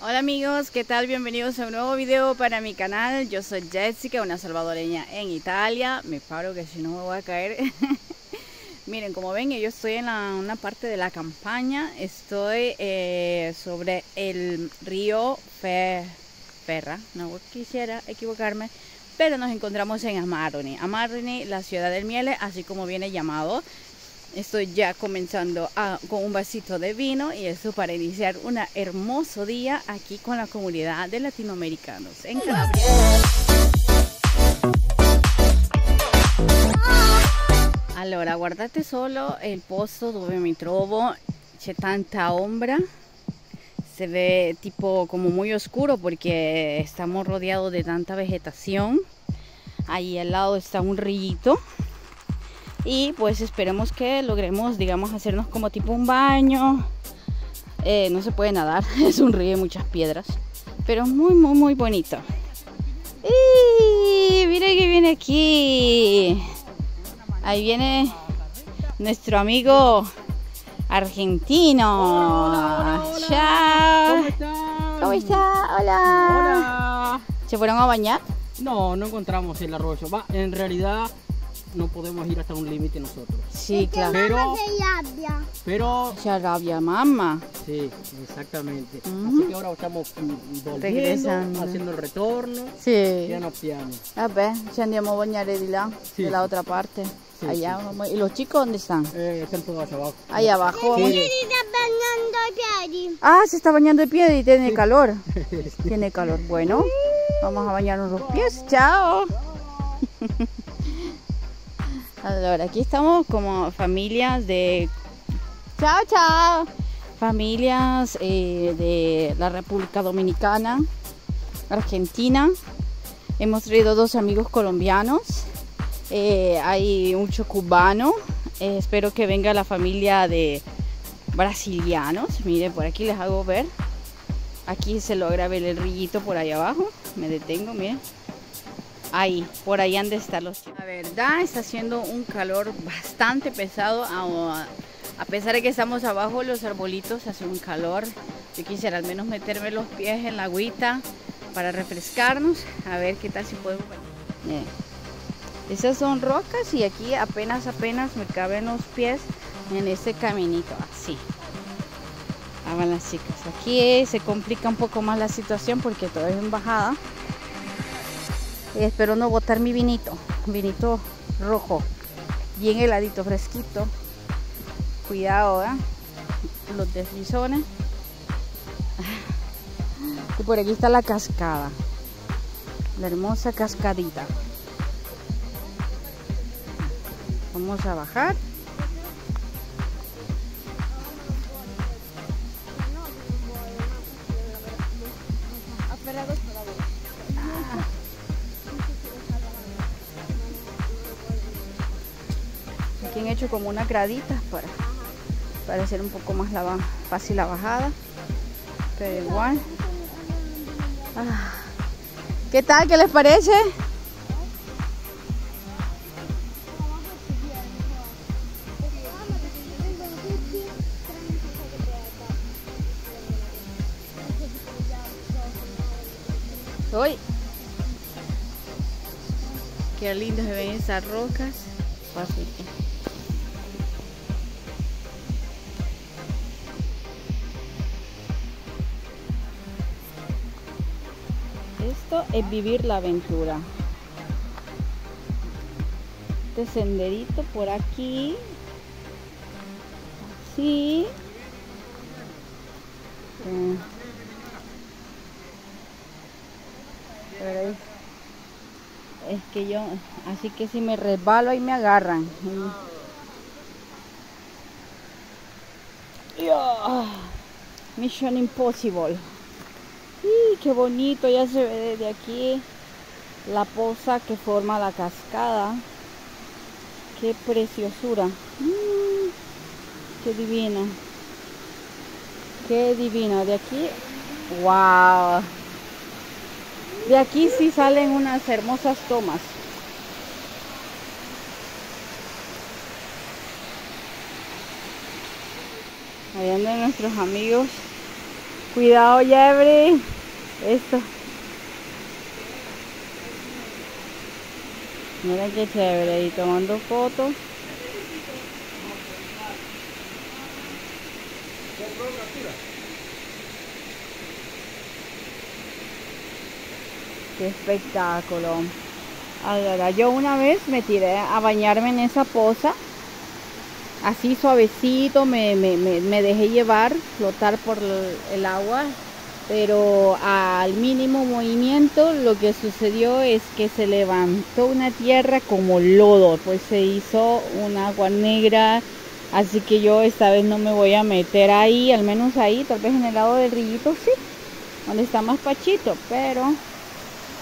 Hola amigos, ¿qué tal? Bienvenidos a un nuevo video para mi canal. Yo soy Jessica, una salvadoreña en Italia. Me paro que si no me voy a caer. Miren, como ven, yo estoy en una parte de la campaña. Estoy eh, sobre el río Ferra. No quisiera equivocarme. Pero nos encontramos en Amaroni. Amaroni, la ciudad del miele, así como viene llamado estoy ya comenzando con un vasito de vino y eso para iniciar un hermoso día aquí con la comunidad de latinoamericanos en Calabria. Allora, guardate solo el posto dove mi trovo, c'è tanta ombra, se ve tipo como muy oscuro porque estamos rodeados de tanta vegetación. Ahí al lado está un rillito y pues esperemos que logremos digamos hacernos como tipo un baño eh, no se puede nadar es un río de muchas piedras pero muy muy muy bonito y mire que viene aquí ahí viene nuestro amigo argentino chao ¿Cómo están? ¿Cómo está? Hola. Hola. ¿Se fueron a bañar? No, no encontramos el arroyo. Va, en realidad no podemos ir hasta un límite nosotros. Sí, claro. Pero, pero, Ya rabia, mamá. sí, exactamente. Así que ahora estamos volviendo, Regresando. haciendo el retorno. Sì. Piano piano. Vabbè, ci andiamo a bagnare di là, Sì. della otra parte. Allá vamos- ¿Y los chicos dónde están? Eh, están todos hacia abajo. Ahí abajo. Sí. Ah, se está bañando el pie y tiene calor. Tiene calor. Bueno, vamos a bañarnos los pies. Chao. Ahora, aquí estamos como familias de... Chao, chao. Familias eh, de la República Dominicana, Argentina. Hemos traído dos amigos colombianos. Eh, hay mucho cubano. Eh, espero que venga la familia de brasilianos. Miren, por aquí les hago ver. Aquí se logra ver el rillito por ahí abajo. Me detengo, miren. Ahí, por ahí han de estar los La verdad está haciendo un calor bastante pesado. A, a pesar de que estamos abajo los arbolitos, hace un calor. Yo quisiera al menos meterme los pies en la agüita para refrescarnos. A ver qué tal si podemos. Miren. Esas son rocas y aquí apenas apenas me caben los pies en este caminito así. Hagan las chicas. Aquí se complica un poco más la situación porque todo es en bajada. Espero no botar mi vinito, vinito rojo, bien heladito, fresquito. Cuidado, ¿eh? los deslizones. Y por aquí está la cascada, la hermosa cascadita. Vamos a bajar. Como una gradita para, para hacer un poco más la, fácil la bajada. Pero igual. Ah. ¿Qué tal? ¿Qué les parece? Uy. Qué lindo se ven esas rocas. Fácil. Esto es vivir la aventura. Este senderito por aquí. Así. Eh. Pero ahí- es que yo, así que si me resbalo ahí me agarran. Ya. Mission Impossible. ¡Y qué bonito! Ya se ve desde aquí la poza que forma la cascada. ¡Qué preciosura! Mm, ¡Qué divino! ¡Qué divino! De aquí, ¡wow! De aquí sí salen unas hermosas tomas. Ahí andan nuestros amigos Cuidado, Jeffrey. Esto. Mira qué chévere ahí tomando fotos. Qué espectáculo. Ahora, yo una vez me tiré a bañarme en esa poza. Así suavecito, me, me, me, dejé llevar, flotar por el agua. Pero al mínimo movimiento lo que sucedió es que se levantó una tierra como lodo, pues se hizo un agua negra. Así que yo esta vez no me voy a meter ahí, al menos ahí, tal vez en el lado del rillito sí, donde está más pachito, pero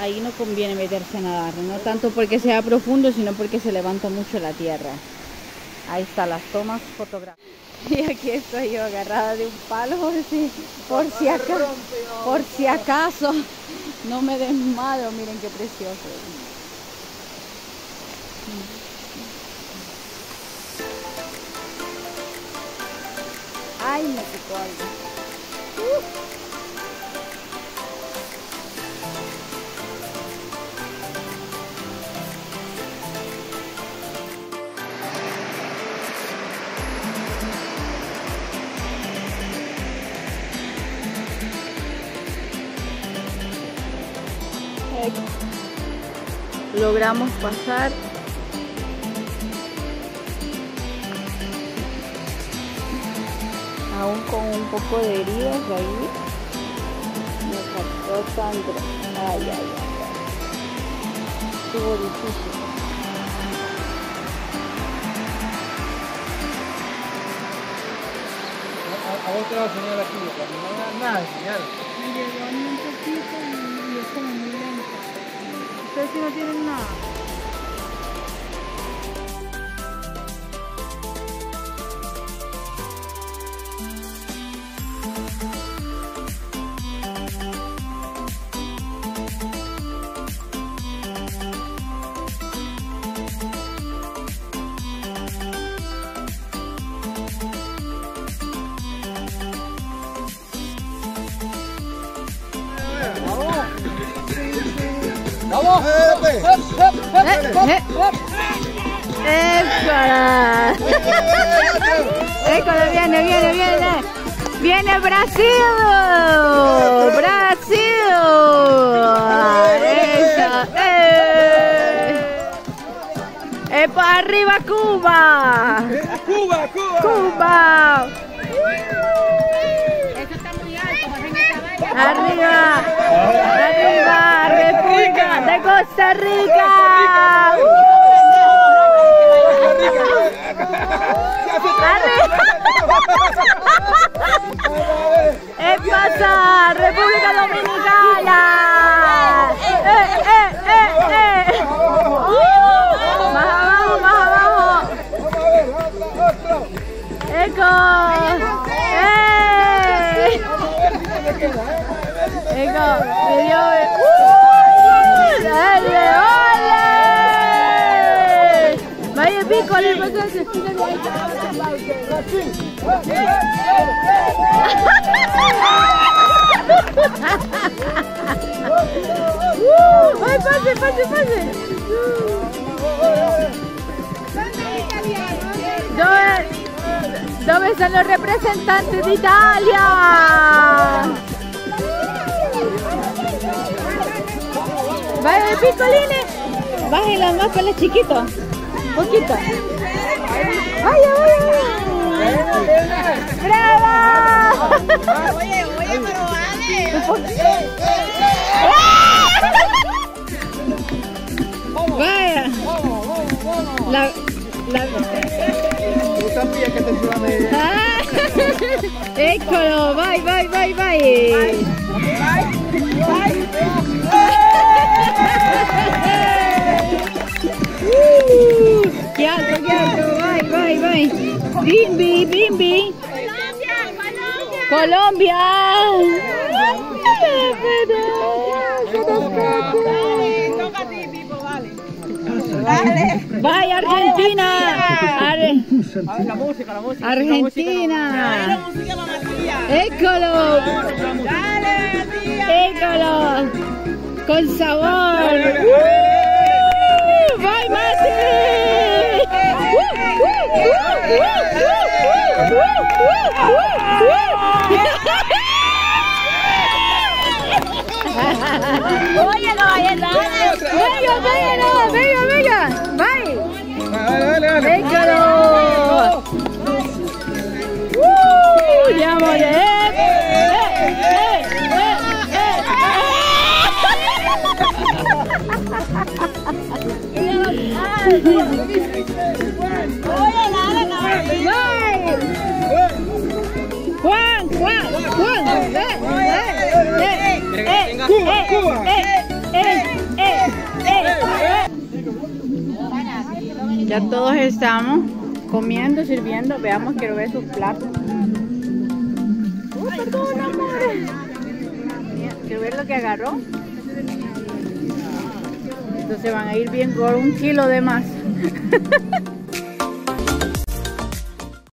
ahí no conviene meterse a nadar, no tanto porque sea profundo, sino porque se levanta mucho la tierra. Ahí está las tomas fotográficas. Y aquí estoy yo agarrada de un palo por si, por si acaso, por si acaso no me desmadro. Miren qué precioso. Ay, me picó algo. Logramos pasar. Aún con un poco de heridas de ahí. Me faltó Sandra ay ay ay. Estuvo difícil. A, a vos te va a enseñar aquí, no hagas nada, enseñar. un poquito ustedes sí no tienen nada ¡Vamos! ¡Eh, eh! ¡Écola! ¡Écola! ¡Viene, viene, viene! ¡Viene Brasil! ¡Brasil! ¡Eso! ¡Eh! ¡Eh, para arriba Cuba! ¡Cuba, Cuba! ¡Cuba! ¡Arriba! ¡Arriba! ¡República de Costa Rica! ¡Eh, pasa! ¡República Dominicana! ¡Eh, eh, eh, eh! ¡Más abajo, más abajo! ¡Eco! ¡Eh! ¡Eco! ¡Me dio! ¡Uh! ¡Dale, ole! ¡Vaya pico, le ¡Uh! ¡Ay, pase, pase, pase! ¿Dónde, ¿Dónde están los representantes de Italia? Vaya, picoline. Bájela más para los chiquitos. Poquito. Vaya, vaya, vaya. ¡Bravo! Oye, oye, pero vale. Vaya. La, la, Tú sabías que te iba a medir. Ah, Éccolo, vai, vai, vai, vai. ahí va. Bimbi, Bimbi. Colombia, Colombia. Vaya Argentina. Argentina. La Con sabor. Ya todos estamos comiendo, sirviendo. Veamos, quiero ver sus platos. Uh, perdón, amor. Quiero ver lo que agarró. Entonces van a ir bien con un kilo de más.